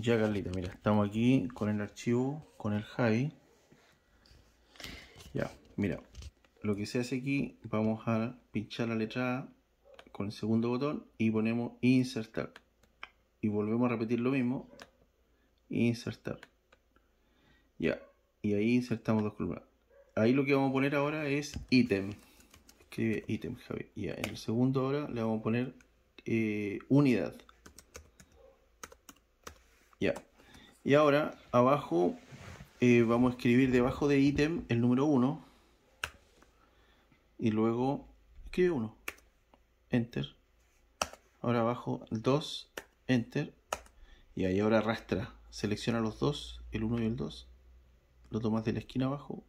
Ya, Carlita, mira, estamos aquí con el archivo, con el Javi. Ya, mira, lo que se hace aquí, vamos a pinchar la letra A con el segundo botón y ponemos insertar. Y volvemos a repetir lo mismo, insertar. Ya, y ahí insertamos dos columnas. Ahí lo que vamos a poner ahora es ítem. Escribe ítem, Javi. Ya, en el segundo ahora le vamos a poner eh, unidad. Ya. Y ahora abajo eh, vamos a escribir debajo de ítem el número 1. Y luego escribe 1. Enter. Ahora abajo el 2. Enter. Y ahí ahora arrastra. Selecciona los dos, el 1 y el 2. Lo tomas de la esquina abajo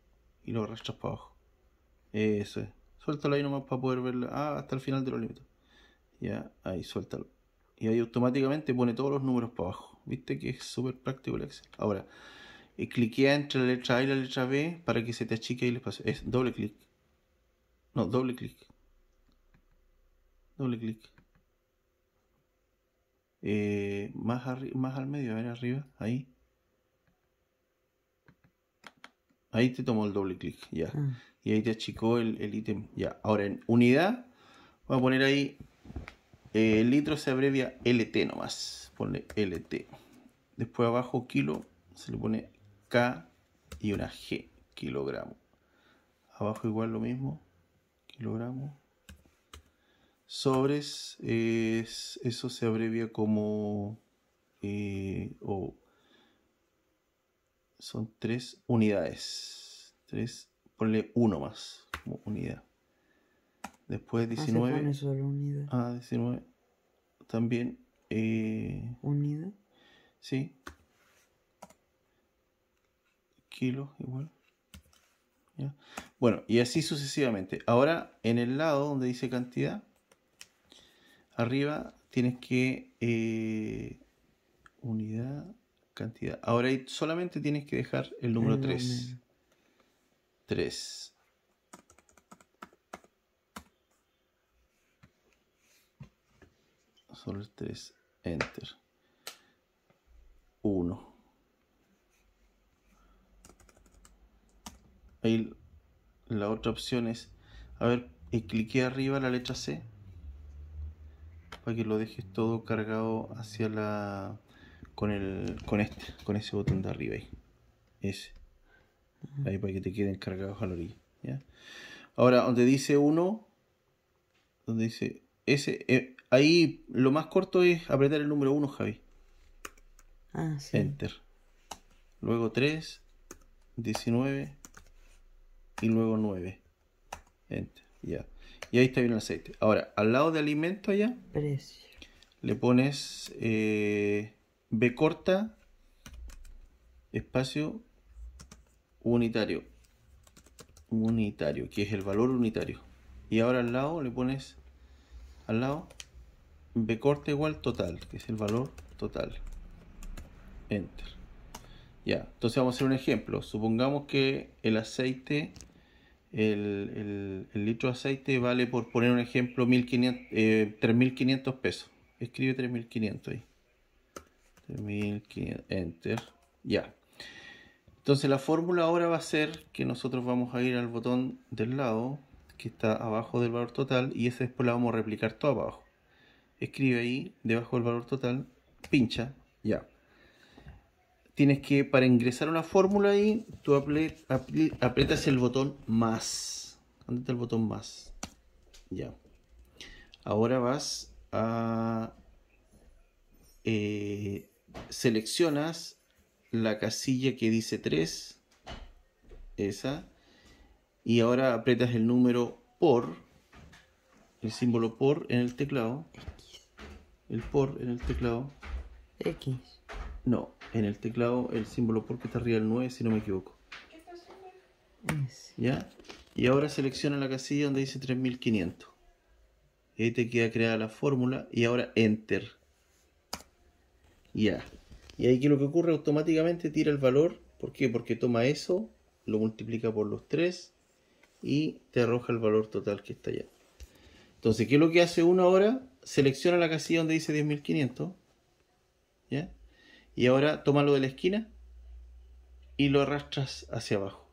y lo arrastras para abajo. Eso es. Suéltalo ahí nomás para poder verlo. Ah, hasta el final de los límites. Ya, ahí, suéltalo. Y ahí automáticamente pone todos los números para abajo. Viste que es súper práctico el Excel. Ahora, eh, cliquea entre la letra A y la letra B para que se te achique el espacio. Es doble clic. No, doble clic. Doble clic. Eh, más, más al medio, a ver arriba, ahí. Ahí te tomó el doble clic, ya. Ah. Y ahí te achicó el ítem, ya. Ahora en unidad, voy a poner ahí, el litro se abrevia LT nomás. Ponle LT. Después abajo kilo, se le pone K y una G, kilogramo. Abajo igual lo mismo, kilogramo. Sobres, es- eso se abrevia como, eh, o son tres unidades. Tres, ponle uno más, como unidad. Después Ah, se 19. pone solo unidad. Ah, 19. También, eh, Unidad. sí. Kilo, igual. Ya. Bueno, y así sucesivamente. Ahora, en el lado donde dice cantidad, arriba tienes que eh, unidad, cantidad. Ahora solamente tienes que dejar el número El 3. número. 3. Solo el 3. Enter. 1. Ahí la otra opción es, a ver, y cliqué arriba la letra C para que lo dejes todo cargado hacia la con el con este, con ese botón de arriba ahí. Ese. Ahí para que te queden cargados a la orilla. ¿ya? Ahora, donde dice 1, donde dice ese, eh, ahí lo más corto es apretar el número 1, Javi. Ah, sí. Enter. Luego 3, 19 y luego 9. Enter. Ya. Y ahí está bien el aceite. Ahora, al lado de alimento allá, Precio. le pones eh, B corta, espacio unitario. Unitario, que es el valor unitario. Y ahora al lado le pones, al lado, B corta igual total, que es el valor total. Enter. Ya, entonces vamos a hacer un ejemplo. Supongamos que el aceite, el, litro de aceite vale, por poner un ejemplo, 1500, eh, 3.500 pesos. Escribe 3.500 ahí. 3.500, enter. Ya. Entonces la fórmula ahora va a ser que nosotros vamos a ir al botón del lado, que está abajo del valor total, y ese después la vamos a replicar todo abajo. Escribe ahí, debajo del valor total, pincha, ya tienes que, para ingresar una fórmula ahí, tú aprietas el botón más. ¿Dónde está el botón más? Ya. Ahora vas a... eh, seleccionas la casilla que dice 3. Esa. Y ahora aprietas el número por. El símbolo por en el teclado. El por en el teclado. X. No, en el teclado el símbolo por que está arriba del 9, si no me equivoco. ¿Ya? Y ahora selecciona la casilla donde dice 3500. Y ahí te queda creada la fórmula y ahora Enter. Ya. Y ahí que lo que ocurre automáticamente tira el valor. ¿Por qué? Porque toma eso, lo multiplica por los 3 y te arroja el valor total que está allá. Entonces, ¿qué es lo que hace uno ahora? Selecciona la casilla donde dice 10.500. ¿Ya? Y ahora tómalo de la esquina y lo arrastras hacia abajo.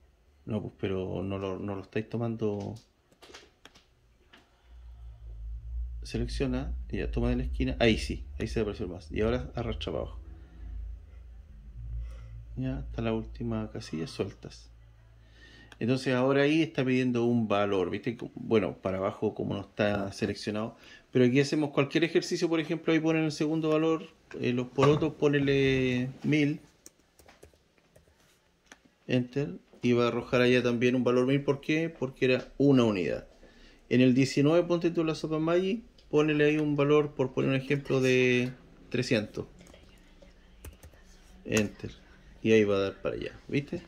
No, pues, pero no lo, no lo estáis tomando. Selecciona, ya toma de la esquina. Ahí sí, ahí se apareció más. Y ahora arrastra para abajo. Ya, hasta la última casilla, sueltas. Entonces ahora ahí está pidiendo un valor, ¿viste? Bueno, para abajo como no está seleccionado. Pero aquí hacemos cualquier ejercicio, por ejemplo, ahí ponen el segundo valor, eh, los porotos, ponele 1000. Enter. Y va a arrojar allá también un valor 1000. ¿Por qué? Porque era una unidad. En el 19, ponte tú la sopa Maggi, ponele ahí un valor, por poner un ejemplo, de 300. Enter. Y ahí va a dar para allá, ¿viste?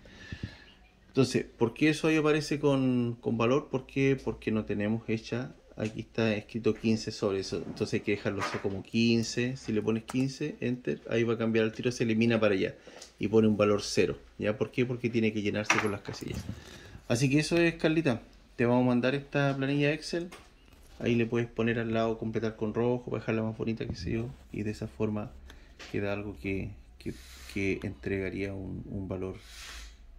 Entonces, ¿por qué eso ahí aparece con, con valor? ¿Por qué? Porque no tenemos hecha, aquí está escrito 15 sobre eso, entonces hay que dejarlo así como 15, si le pones 15, enter, ahí va a cambiar el tiro, se elimina para allá y pone un valor 0, ¿ya? ¿Por qué? Porque tiene que llenarse con las casillas. Así que eso es, Carlita, te vamos a mandar esta planilla Excel, ahí le puedes poner al lado completar con rojo, dejarla más bonita que sé yo, y de esa forma queda algo que, que, que entregaría un, un valor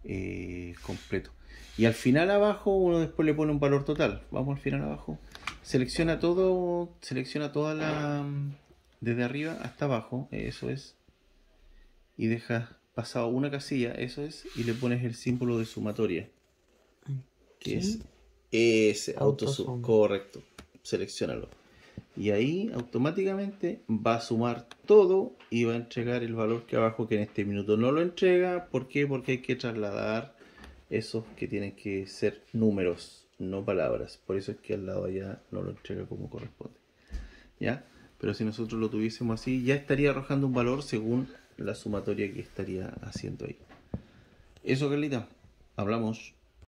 eh, completo. Y al final abajo uno después le pone un valor total. Vamos al final abajo. Selecciona todo, selecciona toda la desde arriba hasta abajo, eso es. Y dejas pasado una casilla, eso es, y le pones el símbolo de sumatoria. Que es ese autosum, correcto. Seleccionalo. Y ahí automáticamente va a sumar todo y va a entregar el valor que abajo que en este minuto no lo entrega. ¿Por qué? Porque hay que trasladar esos que tienen que ser números, no palabras. Por eso es que al lado allá no lo entrega como corresponde. ¿Ya? Pero si nosotros lo tuviésemos así, ya estaría arrojando un valor según la sumatoria que estaría haciendo ahí. Eso, Carlita. Hablamos.